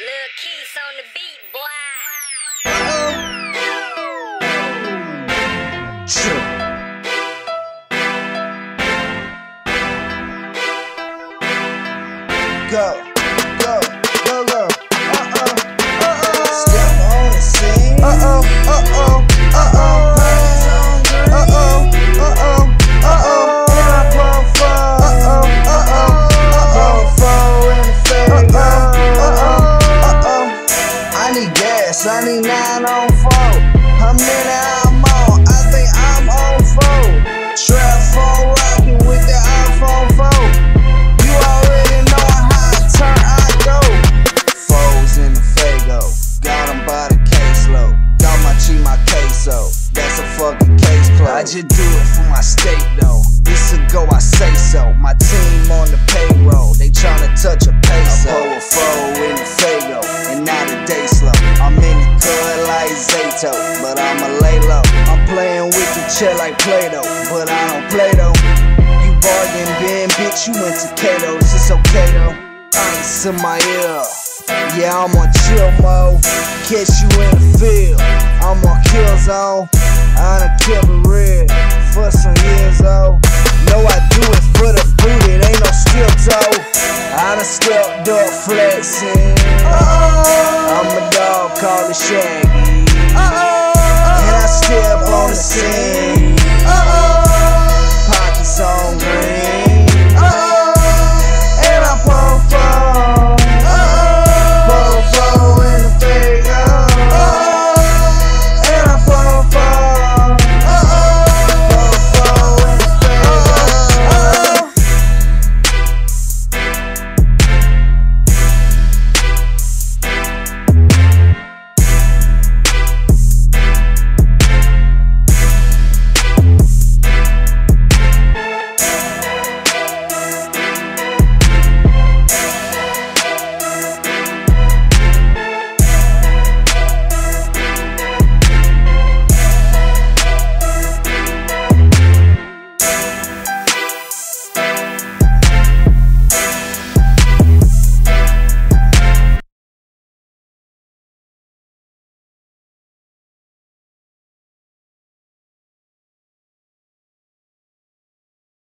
Lil Keys on the beat, boy. True. Go, go, go, go. Uh-oh, uh-oh. Step on the scene. Uh-oh, uh-oh, Many I'm on? I think I'm on. Trap phone with the iPhone 4. You already know how I turn I go. Foes in the Fago, got 'em by the caseload. Got my G, my queso. That's a fucking case closed. I just do it for my state though. This a go, I say so. My team on the payroll, they tryna touch but I'ma lay low. I'm playing with the chair like Play-Doh, but I don't play though. You bargain bin, bitch, you went to Kato's, it's okay though. Ice in my ear, yeah, I'm on chill mode. Catch you in the field, I'm on kill zone. I done killed a red for some years old. Know I do it for the booty, it ain't no steel toe. I done stepped up flexing. I'm a dog called a Shaggy.